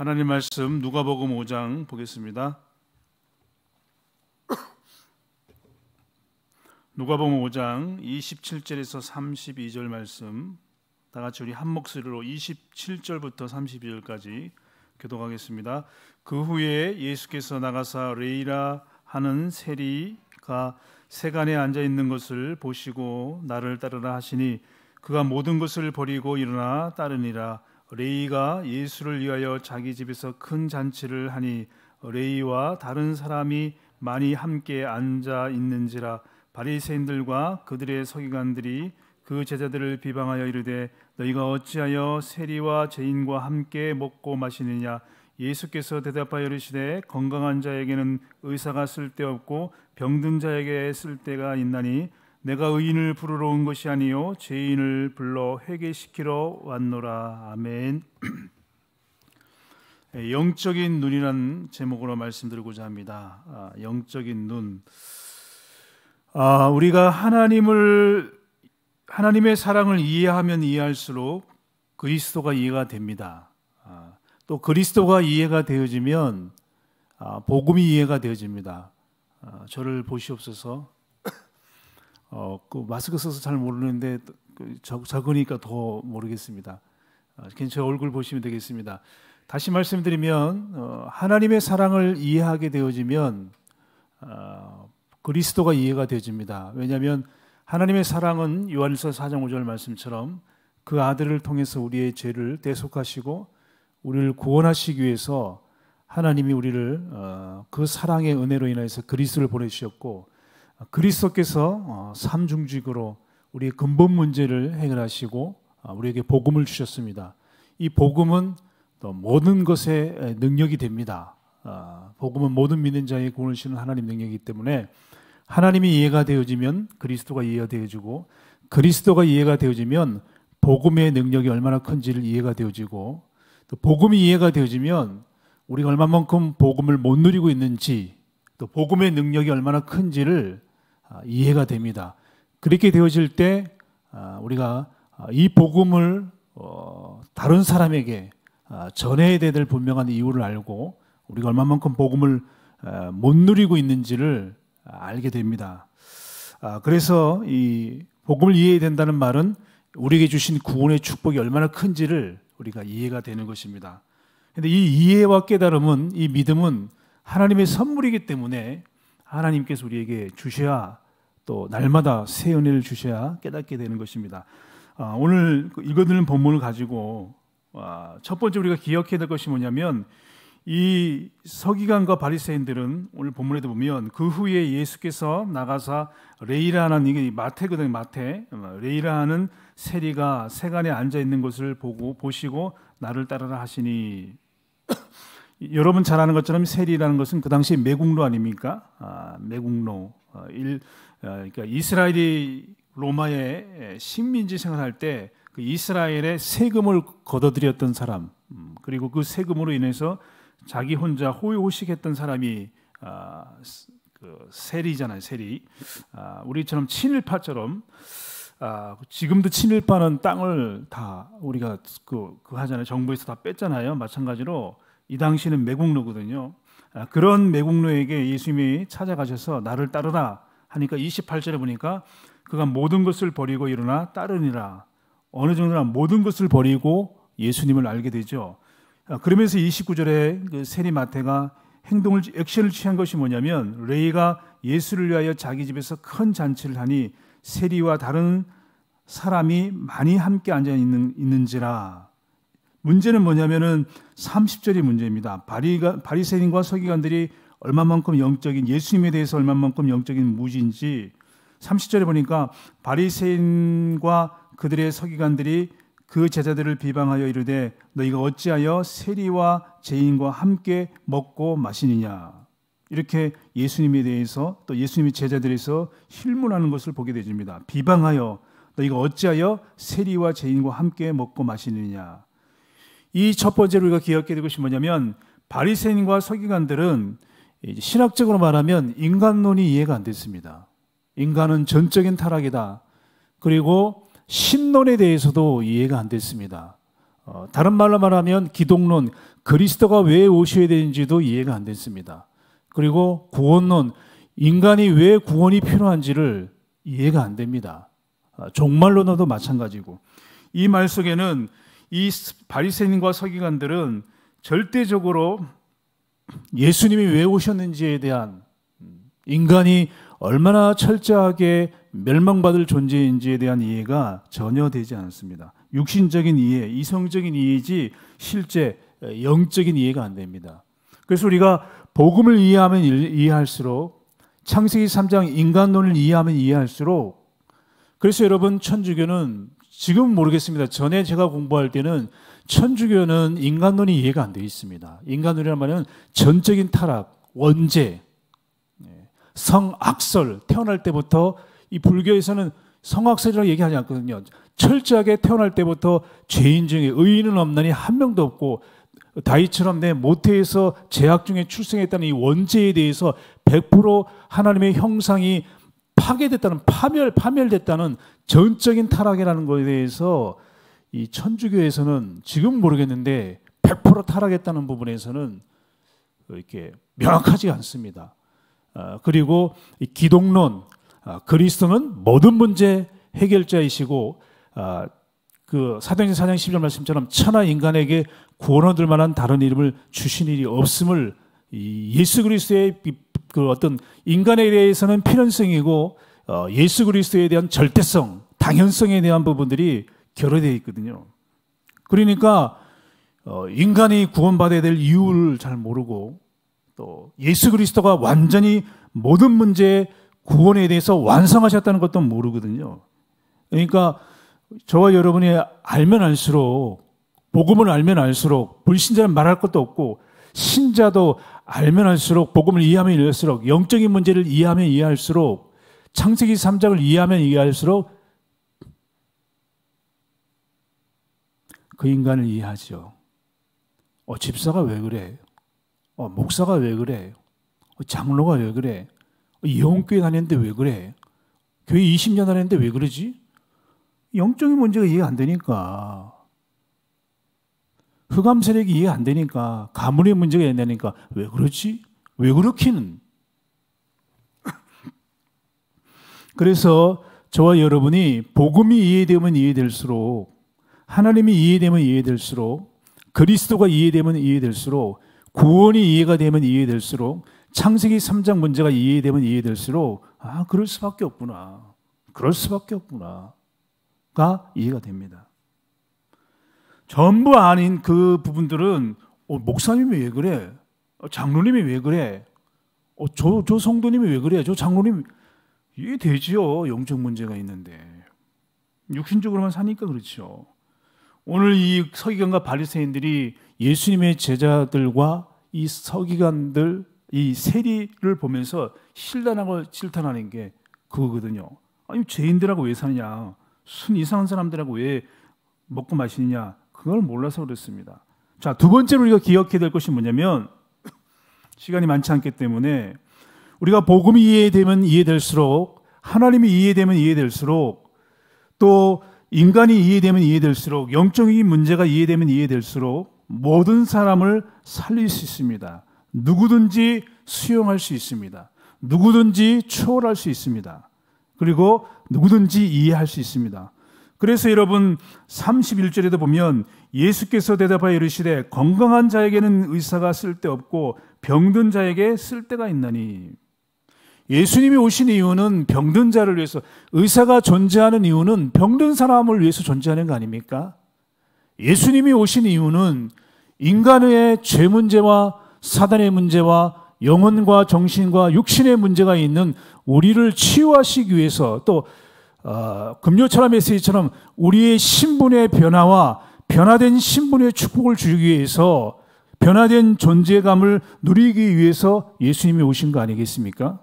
하나님 말씀 누가복음 5장 보겠습니다. 누가복음 5장 27절에서 32절 말씀 다 같이 우리 한 목소리로 27절부터 32절까지 교독하겠습니다. 그 후에 예수께서 나가사 레이라 하는 세리가 세간에 앉아 있는 것을 보시고 나를 따르라 하시니 그가 모든 것을 버리고 일어나 따르니라 레이가 예수를 위하여 자기 집에서 큰 잔치를 하니 레이와 다른 사람이 많이 함께 앉아 있는지라 바리새인들과 그들의 서기관들이 그 제자들을 비방하여 이르되 너희가 어찌하여 세리와 죄인과 함께 먹고 마시느냐? 예수께서 대답하여 이르시되 건강한 자에게는 의사가 쓸데없고 병든 자에게 쓸데가 있나니 내가 의인을 부르러 온 것이 아니요 죄인을 불러 회개시키러 왔노라 아멘. 예, 영적인 눈이란 제목으로 말씀드리고자 합니다. 아, 영적인 눈. 아, 우리가 하나님을 하나님의 사랑을 이해하면 이해할수록 그리스도가 이해가 됩니다. 아, 또 그리스도가 이해가 되어지면 아, 복음이 이해가 되어집니다. 아, 저를 보시옵소서. 어, 그 마스크 써서 잘 모르는데 그 적, 적으니까 더 모르겠습니다. 어, 제 얼굴 보시면 되겠습니다. 다시 말씀드리면 어, 하나님의 사랑을 이해하게 되어지면 어, 그리스도가 이해가 되어집니다. 왜냐하면 하나님의 사랑은 요한일서 4장 5절 말씀처럼 그 아들을 통해서 우리의 죄를 대속하시고 우리를 구원하시기 위해서 하나님이 우리를 어, 그 사랑의 은혜로 인해서 그리스도를 보내주셨고 그리스도께서 어, 삼중직으로 우리의 근본 문제를 해결하시고 어, 우리에게 복음을 주셨습니다. 이 복음은 또 모든 것의 능력이 됩니다. 어, 복음은 모든 믿는 자의 구원을 주는 하나님 능력이기 때문에 하나님이 이해가 되어지면 그리스도가 이해가 되어지고 그리스도가 이해가 되어지면 복음의 능력이 얼마나 큰지를 이해가 되어지고 또 복음이 이해가 되어지면 우리가 얼마만큼 복음을 못 누리고 있는지 또 복음의 능력이 얼마나 큰지를 아, 이해가 됩니다. 그렇게 되어질 때 아, 우리가 아, 이 복음을 어, 다른 사람에게 전해야 될 분명한 이유를 알고 우리가 얼마만큼 복음을 못 누리고 있는지를 알게 됩니다. 그래서 이 복음을 이해해야 된다는 말은 우리에게 주신 구원의 축복이 얼마나 큰지를 우리가 이해가 되는 것입니다. 근데 이 이해와 깨달음은 이 믿음은 하나님의 선물이기 때문에 하나님께서 우리에게 주셔야 또 날마다 새 은혜를 주셔야 깨닫게 되는 것입니다. 아, 오늘 읽어드리는 본문을 가지고 아, 첫 번째 우리가 기억해야 될 것이 뭐냐면 이 서기관과 바리새인들은 오늘 본문에도 보면 그 후에 예수께서 나가사 레위라는 이게 마태거든요 마태 레위라는 세리가 세관에 앉아 있는 것을 보고 보시고 나를 따르라 하시니 여러분 잘 아는 것처럼 세리라는 것은 그 당시 매국노 아닙니까? 아, 매국노. 어, 일, 어, 그러니까 이스라엘이 로마의 식민지 생활할 때 그 이스라엘의 세금을 걷어들였던 사람, 음, 그리고 그 세금으로 인해서 자기 혼자 호의호식했던 사람이 아, 그 세리잖아요, 세리. 아, 우리처럼 친일파처럼 아, 지금도 친일파는 땅을 다 우리가 그, 그 하잖아요. 정부에서 다 뺐잖아요. 마찬가지로 이 당시는 매국노거든요. 아, 그런 매국노에게 예수님이 찾아가셔서 나를 따르라 하니까 28절에 보니까 그가 모든 것을 버리고 일어나 따르니라. 어느 정도나 모든 것을 버리고 예수님을 알게 되죠. 아, 그러면서 29절에 그 세리 마태가 행동을 액션을 취한 것이 뭐냐면 레이가 예수를 위하여 자기 집에서 큰 잔치를 하니 세리와 다른 사람이 많이 함께 앉아 있는 있는지라 문제는 뭐냐면은 30절이 문제입니다. 바리가, 바리새인과 서기관들이 얼마만큼 영적인 예수님에 대해서 얼마만큼 영적인 무지인지 30절에 보니까 바리새인과 그들의 서기관들이 그 제자들을 비방하여 이르되 너희가 어찌하여 세리와 죄인과 함께 먹고 마시느냐 이렇게 예수님에 대해서 또 예수님의 제자들에서 실문하는 것을 보게 되집니다. 비방하여 너희가 어찌하여 세리와 죄인과 함께 먹고 마시느냐 이 첫 번째로 우리가 기억해야 될 것이 뭐냐면 바리새인과 서기관들은 신학적으로 말하면 인간론이 이해가 안 됐습니다. 인간은 전적인 타락이다. 그리고 신론에 대해서도 이해가 안 됐습니다. 어, 다른 말로 말하면 기독론, 그리스도가 왜 오셔야 되는지도 이해가 안 됐습니다. 그리고 구원론, 인간이 왜 구원이 필요한지를 이해가 안 됩니다. 아, 종말론도 마찬가지고 이 말 속에는 이 바리새인과 서기관들은 절대적으로 예수님이 왜 오셨는지에 대한 인간이 얼마나 철저하게 멸망받을 존재인지에 대한 이해가 전혀 되지 않습니다. 육신적인 이해, 이성적인 이해지 실제 영적인 이해가 안 됩니다. 그래서 우리가 복음을 이해하면 이해할수록 창세기 3장 인간론을 이해하면 이해할수록 그래서 여러분 천주교는 지금 모르겠습니다. 전에 제가 공부할 때는 천주교는 인간론이 이해가 안 되어 있습니다. 인간론이란 말은 전적인 타락, 원죄, 네, 성악설, 태어날 때부터 이 불교에서는 성악설이라고 얘기하지 않거든요. 철저하게 태어날 때부터 죄인 중에 의인은 없나니 한 명도 없고 다윗처럼 내 모태에서 제약 중에 출생했다는 이 원죄에 대해서 100% 하나님의 형상이 파괴됐다는 파멸 파멸됐다는 전적인 타락이라는 것에 대해서 이 천주교에서는 지금 모르겠는데 100% 타락했다는 부분에서는 이렇게 명확하지 않습니다. 아, 그리고 기독론 아, 그리스도는 모든 문제 해결자이시고 아, 그 사도행전 4장 10절 말씀처럼 천하 인간에게 구원 얻을 만한 다른 이름을 주신 일이 없음을 예수 그리스도의 그 어떤 인간에 대해서는 필연성이고 어, 예수 그리스도에 대한 절대성, 당연성에 대한 부분들이 결여되어 있거든요. 그러니까 어, 인간이 구원받아야 될 이유를 잘 모르고 또 예수 그리스도가 완전히 모든 문제 구원에 대해서 완성하셨다는 것도 모르거든요. 그러니까 저와 여러분이 알면 알수록 복음을 알면 알수록 불신자는 말할 것도 없고 신자도 알면 알수록 복음을 이해하면 이해할수록 영적인 문제를 이해하면 이해할수록 창세기 3장을 이해하면 이해할수록 그 인간을 이해하죠. 어, 집사가 왜 그래? 어, 목사가 왜 그래? 어, 장로가 왜 그래? 어, 영교회 다녔는데 왜 그래? 교회 20년 다녔는데 왜 그러지? 영적인 문제가 이해 안 되니까. 흑암 세력이 이해 안 되니까. 가문의 문제가 이해 안 되니까. 왜 그렇지? 왜 그렇기는? 그래서 저와 여러분이 복음이 이해되면 이해될수록 하나님이 이해되면 이해될수록 그리스도가 이해되면 이해될수록 구원이 이해가 되면 이해될수록 창세기 3장 문제가 이해되면 이해될수록 아 그럴 수밖에 없구나 그럴 수밖에 없구나가 이해가 됩니다. 전부 아닌 그 부분들은 어, 목사님이 왜 그래? 어, 장로님이 왜 그래? 어, 저, 저 성도님이 왜 그래? 저 장로님 이해 되지요. 영적 문제가 있는데. 육신적으로만 사니까 그렇죠. 오늘 이 서기관과 바리새인들이 예수님의 제자들과 이 서기관들 이 세리를 보면서 신란하고 질탄하는 게 그거거든요. 아니 죄인들하고 왜 사느냐? 순 이상한 사람들하고 왜 먹고 마시느냐? 그걸 몰라서 그렇습니다. 자, 두 번째로 우리가 기억해야 될 것이 뭐냐면 시간이 많지 않기 때문에 우리가 복음이 이해되면 이해될수록 하나님이 이해되면 이해될수록 또 인간이 이해되면 이해될수록 영적인 문제가 이해되면 이해될수록 모든 사람을 살릴 수 있습니다. 누구든지 수용할 수 있습니다. 누구든지 초월할 수 있습니다. 그리고 누구든지 이해할 수 있습니다. 그래서 여러분 31절에도 보면 예수께서 대답하여 이르시되 건강한 자에게는 의사가 쓸데없고 병든 자에게 쓸데가 있나니 예수님이 오신 이유는 병든 자를 위해서 의사가 존재하는 이유는 병든 사람을 위해서 존재하는 거 아닙니까? 예수님이 오신 이유는 인간의 죄 문제와 사단의 문제와 영혼과 정신과 육신의 문제가 있는 우리를 치유하시기 위해서 또 어, 금요철화 메시지처럼 우리의 신분의 변화와 변화된 신분의 축복을 주기 위해서 변화된 존재감을 누리기 위해서 예수님이 오신 거 아니겠습니까?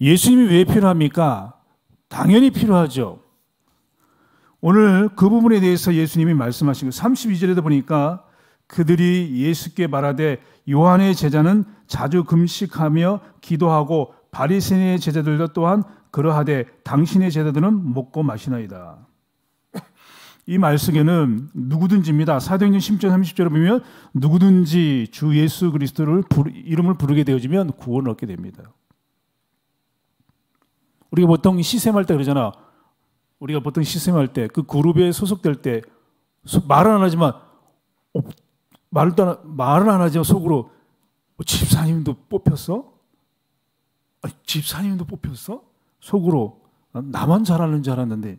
예수님이 왜 필요합니까? 당연히 필요하죠. 오늘 그 부분에 대해서 예수님이 말씀하신 거 32절에도 보니까 그들이 예수께 말하되 요한의 제자는 자주 금식하며 기도하고 바리새인의 제자들도 또한 그러하되 당신의 제자들은 먹고 마시나이다. 이 말씀에는 누구든지입니다. 사도행전 10절 30절에 보면 누구든지 주 예수 그리스도를 부르, 이름을 부르게 되어지면 구원을 얻게 됩니다. 우리가 보통 시샘할 때 그러잖아. 우리가 보통 시샘할 때 그 그룹에 소속될 때 말은 안 하지만 어, 말도 안, 말은 안 하지만 속으로 어, 집사님도 뽑혔어? 아니, 집사님도 뽑혔어? 속으로 나만 잘하는 줄 알았는데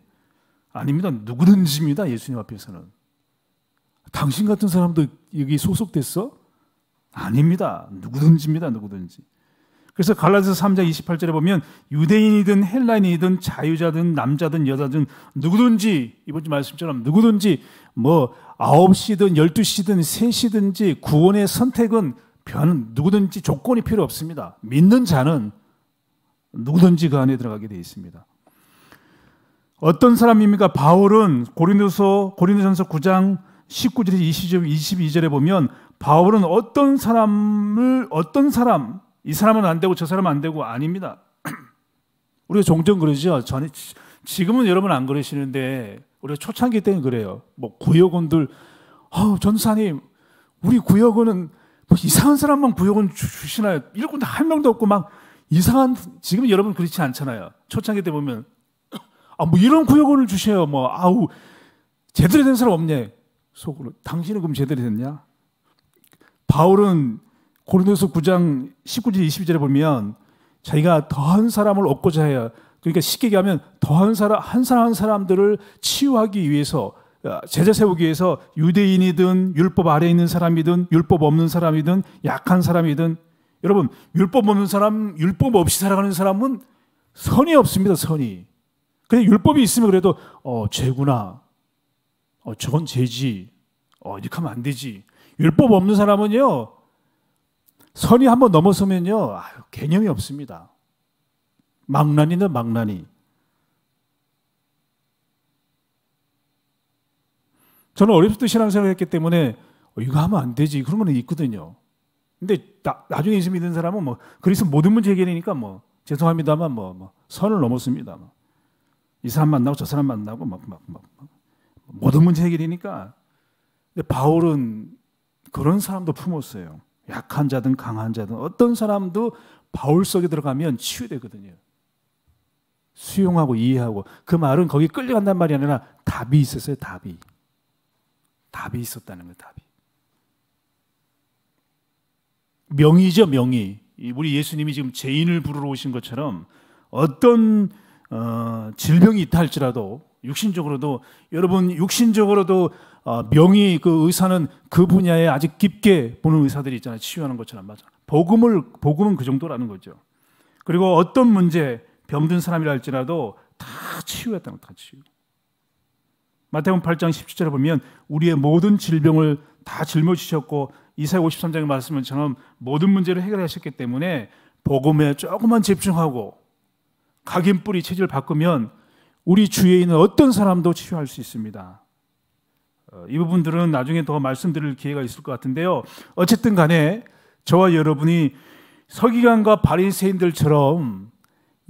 아닙니다. 누구든지입니다. 예수님 앞에서는. 당신 같은 사람도 여기 소속됐어? 아닙니다. 누구든지입니다. 누구든지. 그래서 갈라디아서 3장 28절에 보면 유대인이든 헬라인이든 자유자든 남자든 여자든 누구든지 이번 주 말씀처럼 누구든지 뭐 9시든 12시든 3시든지 구원의 선택은 변 누구든지 조건이 필요 없습니다. 믿는 자는 누구든지 그 안에 들어가게 되어 있습니다. 어떤 사람입니까? 바울은 고린도서 고린도전서 9장 19절에서 22절에 보면 바울은 어떤 사람을 어떤 사람 이 사람은 안 되고 저 사람은 안 되고 아닙니다. 우리가 종종 그러죠. 전에 지금은 여러분 안 그러시는데 우리가 초창기 때는 그래요. 뭐 구역원들 아, 전사님 우리 구역원은 뭐 이상한 사람만 구역원 주 시나요? 이런 건한 명도 없고 막 이상한 지금 여러분 그렇지 않잖아요. 초창기 때 보면 아, 뭐 이런 구역원을 주셔요. 뭐 아우 제대로 된 사람 없네. 속으로 당신은 그럼 제대로 됐냐? 바울은 고린도서 9장 19절 20절에 보면 자기가 더한 사람을 얻고자 해요. 그러니까 쉽게 얘기하면 더한 사람 한 사람 한 사람들을 치유하기 위해서 제자 세우기 위해서 유대인이든 율법 아래에 있는 사람이든 율법 없는 사람이든 약한 사람이든 여러분 율법 없는 사람 율법 없이 살아가는 사람은 선이 없습니다 선이. 근데 율법이 있으면 그래도 어 죄구나. 어 저건 죄지. 어 이렇게 하면 안 되지. 율법 없는 사람은요 선이 한번 넘어서면요, 아유, 개념이 없습니다. 망나니는 망나니. 저는 어렸을 때 신앙생활을 했기 때문에 어, 이거 하면 안 되지 그런 거는 있거든요. 근데 나, 나중에 예수 믿는 사람은 뭐 그래서 모든 문제 해결이니까 뭐 죄송합니다만 뭐, 뭐 선을 넘었습니다. 뭐. 이 사람 만나고 저 사람 만나고 막, 막, 막, 막 모든 문제 해결이니까. 근데 바울은 그런 사람도 품었어요. 약한 자든 강한 자든 어떤 사람도 바울 속에 들어가면 치유되거든요. 수용하고 이해하고 그 말은 거기 끌려간단 말이 아니라 답이 있었어요. 답이 답이 있었다는 거예요. 답이 명의죠 명의. 우리 예수님이 지금 죄인을 부르러 오신 것처럼 어떤 어, 질병이 있다 할지라도 육신적으로도 여러분 육신적으로도 어, 명의 그 의사는 그 분야에 아주 깊게 보는 의사들이 있잖아요. 치유하는 것처럼 맞아. 복음을 복음은 그 정도라는 거죠. 그리고 어떤 문제 병든 사람이라 할지라도 다 치유했다는 다 치유. 마태복음 8장 17절에 보면 우리의 모든 질병을 다 짊어지셨고 이사야 53장의 말씀처럼 모든 문제를 해결하셨기 때문에 복음에 조금만 집중하고 각인 뿌리 체질을 바꾸면 우리 주위에 있는 어떤 사람도 치유할 수 있습니다. 어, 이 부분들은 나중에 더 말씀드릴 기회가 있을 것 같은데요. 어쨌든 간에 저와 여러분이 서기관과 바리새인들처럼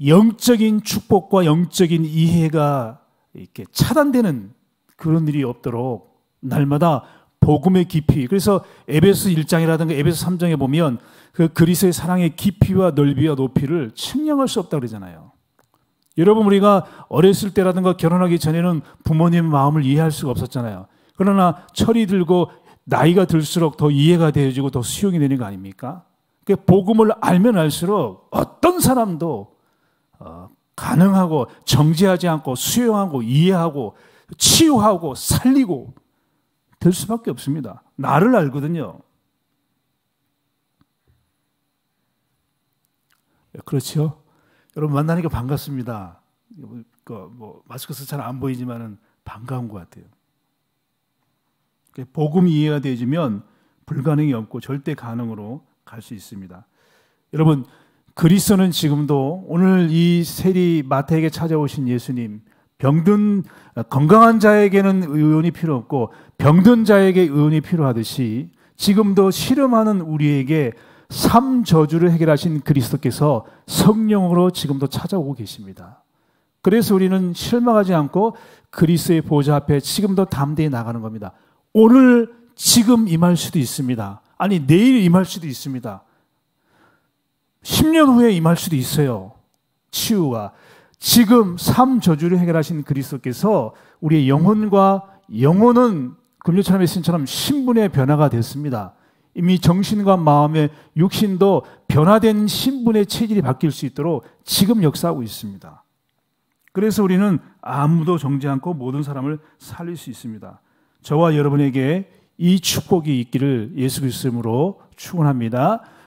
영적인 축복과 영적인 이해가 이렇게 차단되는 그런 일이 없도록 날마다 복음의 깊이 그래서 에베소 1장이라든가 에베소 3장에 보면 그 그리스도의 사랑의 깊이와 넓이와 높이를 측량할 수 없다 그러잖아요. 여러분 우리가 어렸을 때라든가 결혼하기 전에는 부모님 마음을 이해할 수가 없었잖아요. 그러나 철이 들고 나이가 들수록 더 이해가 되어지고 더 수용이 되는 거 아닙니까? 그 복음을 알면 알수록 어떤 사람도 어, 가능하고 정죄하지 않고 수용하고 이해하고 치유하고 살리고 될 수밖에 없습니다. 나를 알거든요. 그렇죠? 여러분 만나니까 반갑습니다. 그뭐 마스크 잘안 보이지만은 반가운 것 같아요. 복음이 이해가 되어지면 불가능이 없고 절대 가능으로 갈 수 있습니다. 여러분 그리스도는 지금도 오늘 이 세리 마태에게 찾아오신 예수님 병든 건강한 자에게는 의원이 필요 없고 병든 자에게 의원이 필요하듯이 지금도 실험하는 우리에게 삶 저주를 해결하신 그리스도께서 성령으로 지금도 찾아오고 계십니다. 그래서 우리는 실망하지 않고 그리스의 보좌 앞에 지금도 담대히 나가는 겁니다. 오늘 지금 임할 수도 있습니다. 아니 내일 임할 수도 있습니다. 10년 후에 임할 수도 있어요. 치유가 지금 삶 저주를 해결하신 그리스도께서 우리의 영혼과 영혼은 금요철의 메신처럼 신분의 변화가 됐습니다. 이미 정신과 마음의 육신도 변화된 신분의 체질이 바뀔 수 있도록 지금 역사하고 있습니다. 그래서 우리는 아무도 정지 않고 모든 사람을 살릴 수 있습니다. 저와 여러분에게 이 축복이 있기를 예수 그리스도로 축원합니다.